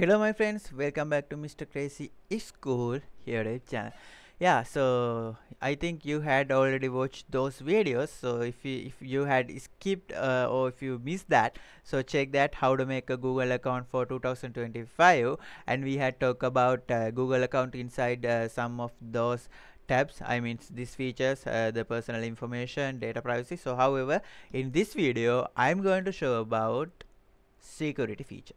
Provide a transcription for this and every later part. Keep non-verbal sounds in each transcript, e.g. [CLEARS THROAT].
Hello my friends, welcome back to Mr. Crazy School here at channel. Yeah, so I think you had already watched those videos. So if you if you had skipped uh, or if you missed that, so check that how to make a Google account for 2025. And we had talked about uh, Google account inside uh, some of those tabs i mean these features uh, the personal information data privacy so however in this video i'm going to show about security feature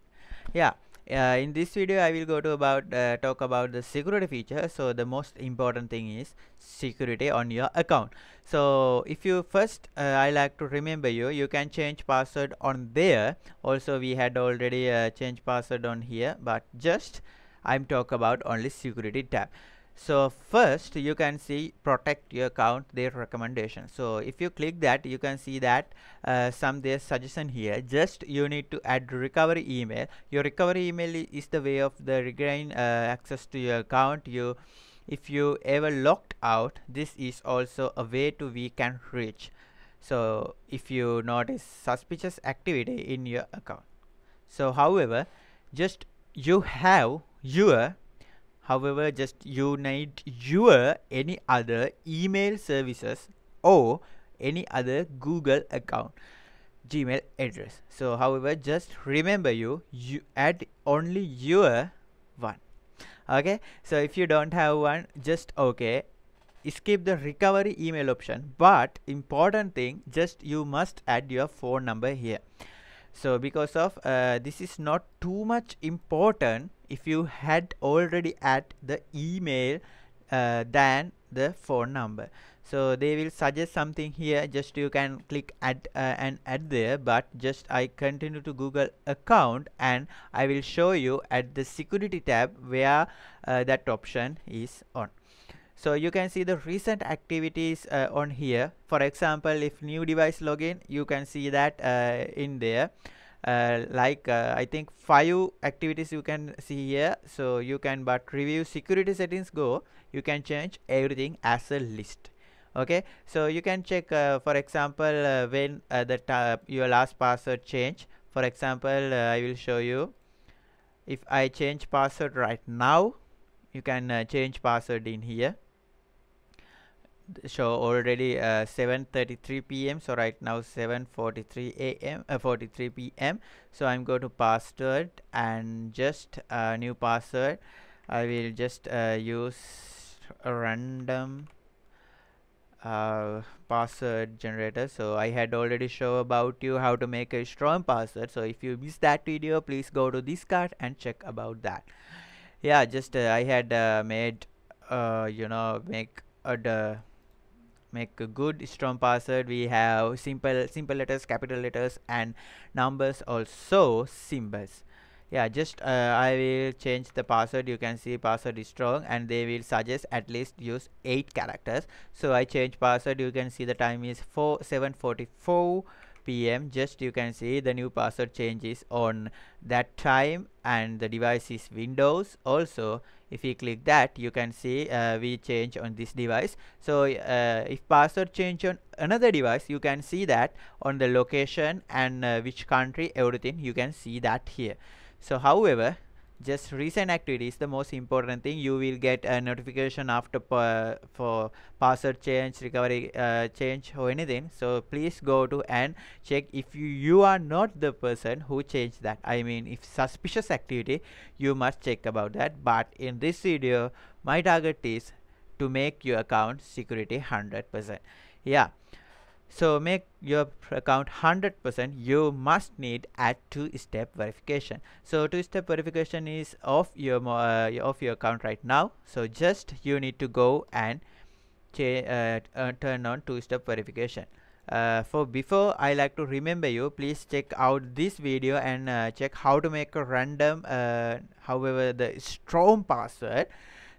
yeah uh, in this video I will go to about uh, talk about the security feature. So the most important thing is security on your account. So if you first uh, I like to remember you you can change password on there. Also we had already uh, changed password on here but just I'm talk about only security tab so first you can see protect your account their recommendation. So if you click that you can see that uh, some their suggestion here. Just you need to add recovery email. Your recovery email is the way of the regain uh, access to your account. You if you ever locked out this is also a way to we can reach. So if you notice suspicious activity in your account. So however just you have your however just you need your any other email services or any other google account gmail address. So however just remember you you add only your one. Okay? So if you don't have one just okay skip the recovery email option. But important thing just you must add your phone number here so because of uh, this is not too much important if you had already add the email uh, than the phone number. So they will suggest something here. Just you can click add uh, and add there. But just I continue to Google account and I will show you at the security tab where uh, that option is on so you can see the recent activities uh, on here. For example if new device login you can see that uh, in there. Uh, like uh, I think five activities you can see here. So you can but review security settings go. You can change everything as a list. Okay? So you can check uh, for example uh, when uh, the your last password change. For example I will show you. If I change password right now you can change password in here show already uh, 7:33 p.m. so right now 7:43 a.m. Uh, 43 p.m. so I'm going to password and just uh, new password I will just uh, use a random uh, password generator so I had already show about you how to make a strong password so if you missed that video please go to this card and check about that yeah just uh, I had made you know make a make a good strong password. We have simple simple letters capital letters and numbers also symbols. Yeah just uh, I will change the password. You can see password is strong and they will suggest at least use 8 characters. So I change password. You can see the time is 4 744 pm just you can see the new password changes on that time and the device is windows also if you click that you can see uh, we change on this device. So uh, if password change on another device you can see that on the location and uh, which country everything you can see that here. So however just recent activity is the most important thing. You will get a notification after for password change recovery uh, change or anything. So please go to and check if you, you are not the person who changed that. I mean if suspicious activity you must check about that. But in this video my target is to make your account security 100% yeah so make your account 100% you must need add two-step verification. So two-step verification is of your uh, of your account right now. So just you need to go and uh, uh, turn on two-step verification. Uh, for before I like to remember you please check out this video and uh, check how to make a random uh, however the strong password.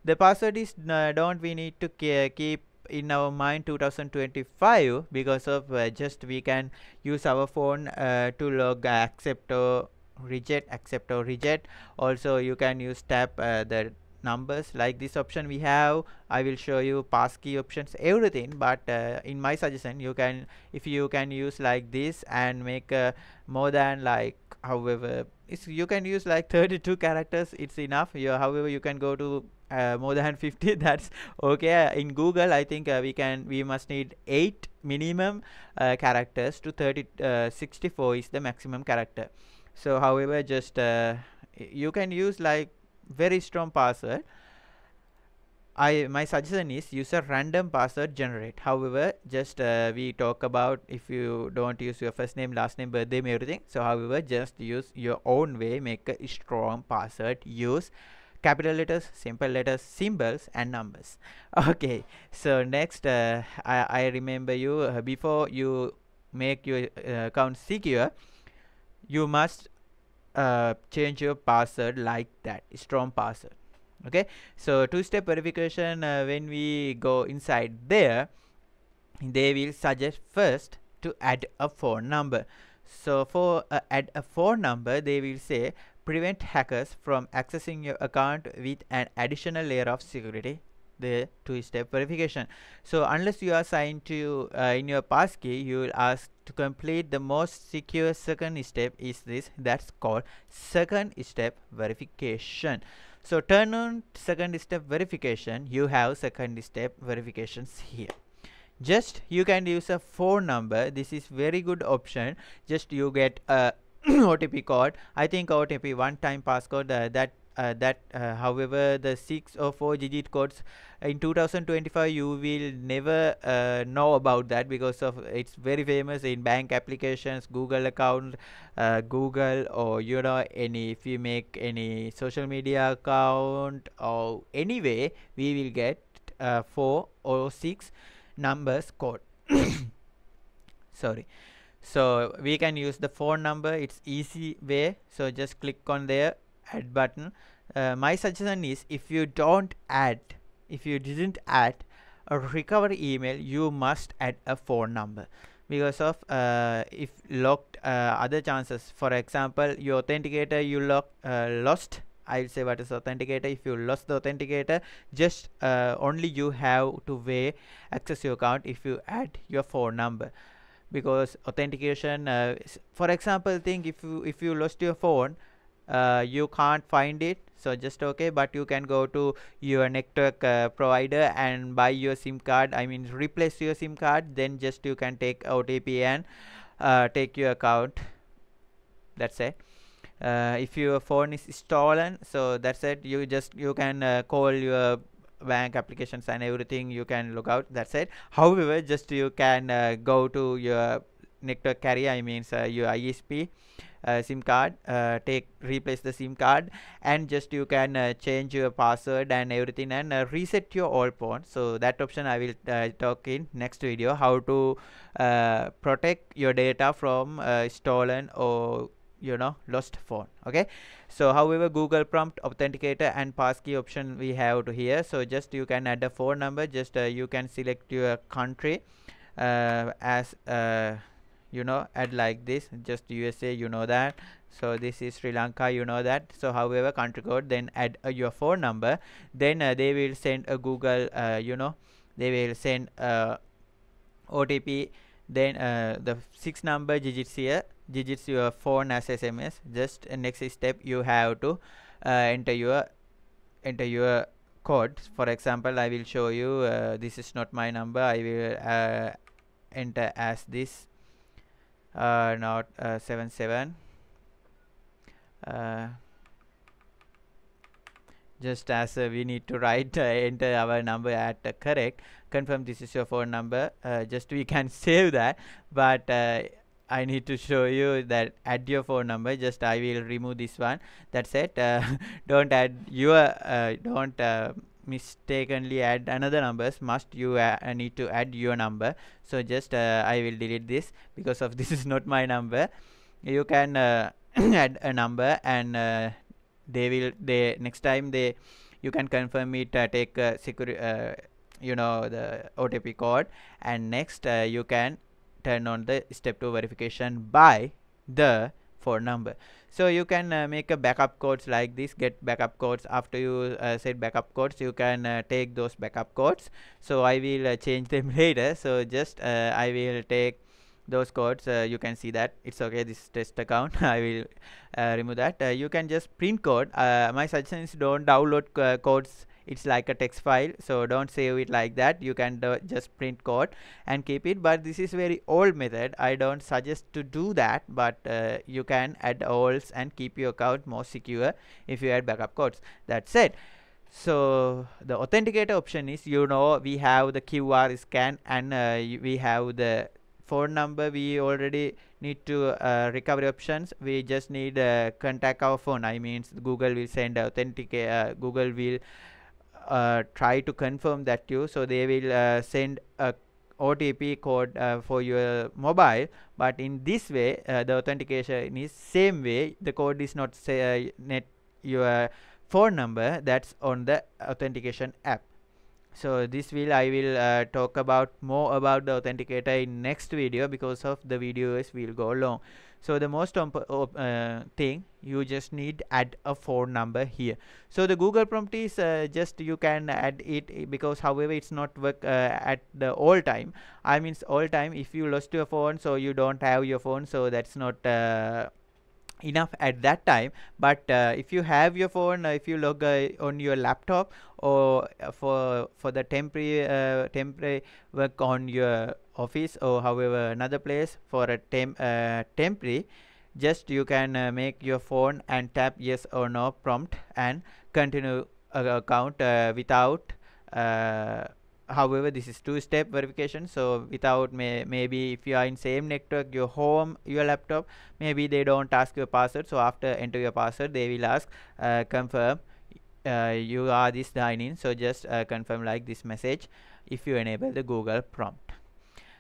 The password is don't we need to keep in our mind 2025 because of uh, just we can use our phone uh, to log accept or reject accept or reject. Also you can use tap uh, the numbers. Like this option we have i will show you passkey options everything. But uh, in my suggestion you can if you can use like this and make uh, more than like however it's you can use like [LAUGHS] 32 characters it's enough. You however you can go to uh, more than [LAUGHS] 50 that's okay. In google i think uh, we can we must need 8 minimum uh, characters to 30 uh, 64 is the maximum character. So however just uh, you can use like very strong password I my suggestion is use a random password generate. However, just uh, we talk about if you don't use your first name, last name, birthday, everything. So, however, just use your own way. Make a strong password. Use capital letters, simple letters, symbols, and numbers. [LAUGHS] Okay. So next, uh, I I remember you uh, before you make your uh, account secure, you must uh, change your password like that strong password okay? So two-step verification uh, when we go inside there they will suggest first to add a phone number. So for uh, add a phone number they will say prevent hackers from accessing your account with an additional layer of security. The two-step verification. So unless you are signed to uh, in your passkey you will ask to complete the most secure second step is this. That's called second step verification so turn on second step verification. You have second step verifications here. Just you can use a phone number. This is very good option. Just you get a [CLEARS THROAT] OTP code. I think OTP one time passcode uh, that that uh, however the 6 or 4 digit codes in 2025 you will never uh, know about that because of it's very famous in bank applications google account uh, google or you know any if you make any social media account or anyway we will get uh, 4 or 6 numbers code. [COUGHS] Sorry. So we can use the phone number. It's easy way. So just click on there add button. Uh, my suggestion is if you don't add if you didn't add a recovery email you must add a phone number. Because of uh, if locked uh, other chances. For example your authenticator you lock, uh, lost. I'll say what is authenticator. If you lost the authenticator just uh, only you have to way access your account if you add your phone number. Because authentication uh, for example think if you if you lost your phone uh, you can't find it so just okay but you can go to your network uh, provider and buy your sim card i mean replace your sim card then just you can take otp and uh, take your account. That's it. Uh, if your phone is stolen so that's it. You just you can uh, call your bank applications and everything you can look out that's it. However just you can go to your network carrier i mean your isp uh, sim card uh, take replace the sim card and just you can uh, change your password and everything and uh, reset your old phone. So that option i will uh, talk in next video how to uh, protect your data from stolen or you know lost phone okay? So however google prompt authenticator and passkey option we have to here. So just you can add a phone number just you can select your country as you know add like this just USA you know that. So this is Sri Lanka you know that. So however country code then add uh, your phone number. Then uh, they will send a Google uh, you know they will send uh, OTP then uh, the six number digits here digits your phone as SMS just next step you have to uh, enter your enter your code. For example I will show you this is not my number. I will enter as this uh, not uh, 77 uh, just as uh, we need to write uh, enter our number at uh, correct. Confirm this is your phone number. Uh, just we can [LAUGHS] save that. But uh, I need to show you that add your phone number. Just I will remove this one. That's it. [LAUGHS] Don't add your don't mistakenly add another numbers. Must you uh, need to add your number. So just uh, I will delete this because of [LAUGHS] this is not my number. You can uh, [COUGHS] add a number and uh, they will they next time they you can confirm it uh, take uh, security you know the OTP code. And next you can turn on the step 2 verification by the phone number. So you can uh, make a backup codes like this get backup codes. After you uh, set backup codes you can uh, take those backup codes. So i will uh, change [LAUGHS] them later. So just uh, i will take those codes. Uh, you can see that. It's okay. This test account [LAUGHS] I will remove that. You can just print code. My suggestion is don't download codes it's like a text file so don't save it like that. You can just print code and keep it but this is very old method. I don't suggest to do that but uh, you can add alls and keep your account more secure if you add backup codes. That said so the authenticator option is you know we have the QR scan and uh, we have the phone number. We already need to uh, recovery options. We just need uh, contact our phone. I mean google will send authenticate uh, google will try to confirm that you so they will uh, send a OTP code uh, for your mobile. But in this way the authentication is same way. The code is not say net your phone number. That's on the authentication app. So this will i will uh, talk about more about the authenticator in next video. Because of the videos will go long so the most uh, thing you just need add a phone number here. So the google prompt is uh, just you can add it because however it's not work uh, at the all time. I mean all time if you lost your phone so you don't have your phone so that's not uh, enough at that time. But uh, if you have your phone uh, if you log on your laptop or for for the temporary temporary work on your office or however another place for a temp uh, temporary just you can make your phone and tap yes or no prompt and continue account without however this is two step verification. So without may maybe if you are in same network your home your laptop maybe they don't ask your password. So after enter your password they will ask uh, confirm uh, you are this sign so just uh, confirm like this message if you enable the google prompt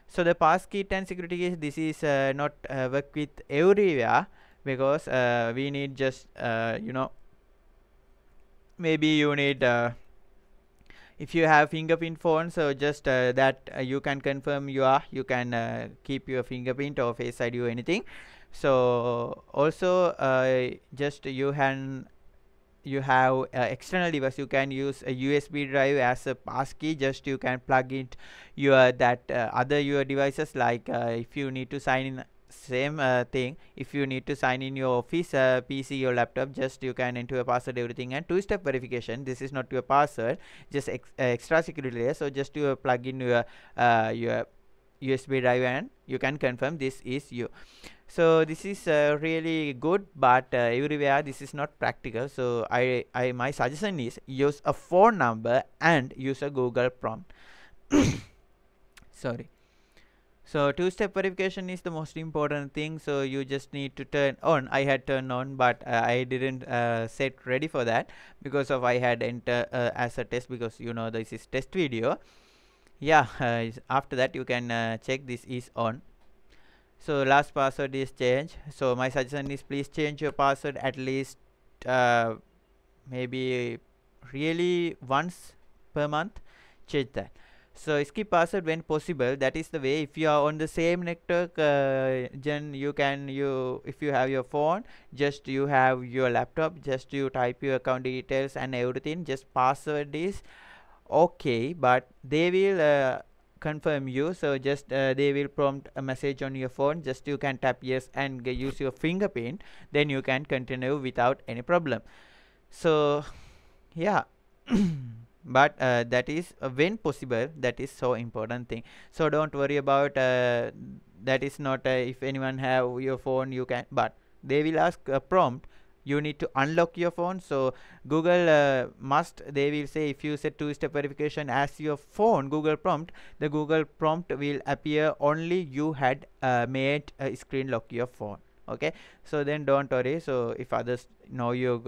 so the passkey and security key this is uh, not uh, work with everywhere because uh, we need just you know maybe you need if you have fingerprint phone so just uh, that uh, you can confirm you are you can uh, keep your fingerprint or face id or anything. So also just you can you have uh, external device you can use a usb drive as a passkey just you can plug it your that uh, other your devices like if you need to sign in same uh, thing if you need to sign in your office uh, pc or laptop just you can enter your password everything and two step verification. This is not your password just ex uh, extra security layer so just you plug in your uh, your usb drive and you can confirm this is you. So this is uh, really good but uh, everywhere this is not practical. So i i my suggestion is use a phone number and use a google prompt. [COUGHS] Sorry. So two-step verification is the most important thing. So you just need to turn on. I had turned on but uh, i didn't uh, set ready for that because of i had enter uh, as a test because you know this is test video yeah [LAUGHS] uh, after that you can uh, check this is on. So last password is changed so my suggestion is please change your password at least uh, maybe really once per month change that. So skip password when possible. That is the way if you are on the same network uh, then you can you if you have your phone just you have your laptop just you type your account details and everything just password is okay but they will uh, confirm you. So just uh, they will prompt a message on your phone. Just you can tap yes and use your fingerprint. Then you can continue without any problem. So yeah. [COUGHS] But uh, that is uh, when possible that is so important thing. So don't worry about uh, that is not uh, if anyone have your phone you can but they will ask a prompt you need to unlock your phone. So google uh, must they will say if you set two step verification as your phone google prompt the google prompt will appear only you had uh, made a screen lock your phone. Okay? So then don't worry. So if others know your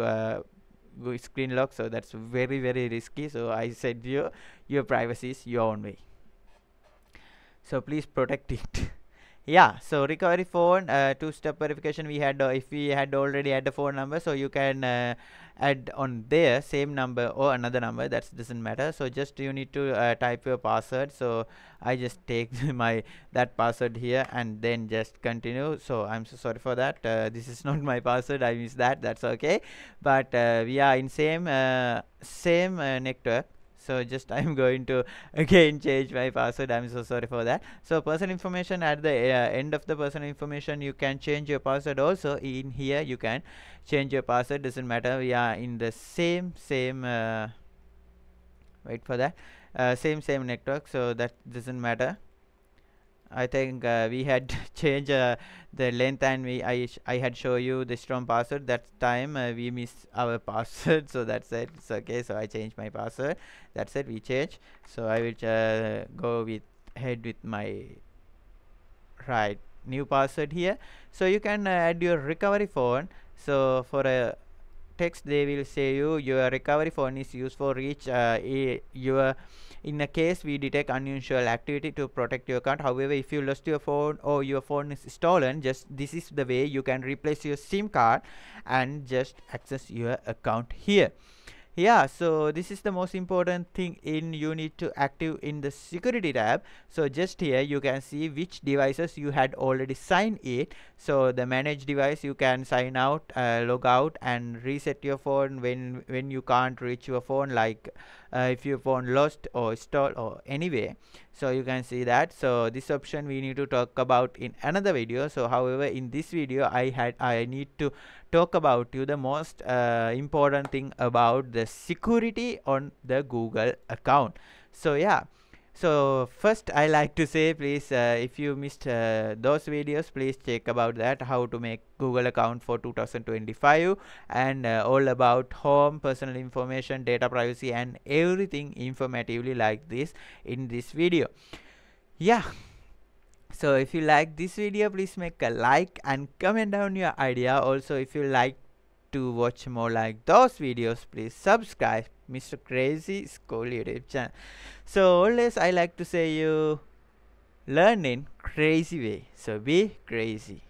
screen lock so that's very very risky. So i said your your privacy is your own way. So please protect it [LAUGHS] yeah so recovery phone uh, two step verification we had uh, if we had already had the phone number so you can uh, add on there same number or another number that doesn't matter. So just you need to uh, type your password. So i just take [LAUGHS] my that password here and then just continue. So i'm so sorry for that. Uh, this is [LAUGHS] not my password. I miss that. That's okay. But uh, we are in same uh, same uh, network so just [LAUGHS] i'm going to again change my password. I'm so sorry for that. So personal information at the uh, end of the personal information you can change your password also. In here you can change your password. Doesn't matter. We are in the same same uh, wait for that. Uh, same same network. So that doesn't matter I think uh, we had [LAUGHS] changed uh, the length and we I, I had show you the strong password. That time uh, we missed our [LAUGHS] password. So that's it. It's okay. So I changed my password. That's it. We change so I will uh, go with head with my right new password here. So you can uh, add your recovery phone. So for a text they will say you your recovery phone is used for reach uh, your in a case we detect unusual activity to protect your account. However if you lost your phone or your phone is stolen just this is the way you can replace your sim card and just access your account here yeah so this is the most important thing in you need to active in the security tab. So just here you can see which devices you had already signed it. So the manage device you can sign out uh, log out and reset your phone when when you can't reach your phone like uh, if your phone lost or stole or anyway so you can see that. So this option we need to talk about in another video. So however in this video i had i need to talk about you the most uh, important thing about the security on the google account. So yeah so first i like to say please uh, if you missed uh, those videos please check about that how to make google account for 2025 and uh, all about home personal information data privacy and everything informatively like this in this video. Yeah. So if you like this video please make a like and comment down your idea. Also if you like to watch more like those videos please subscribe mr crazy school youtube channel so always i like to say you learn in crazy way so be crazy